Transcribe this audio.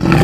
Yeah.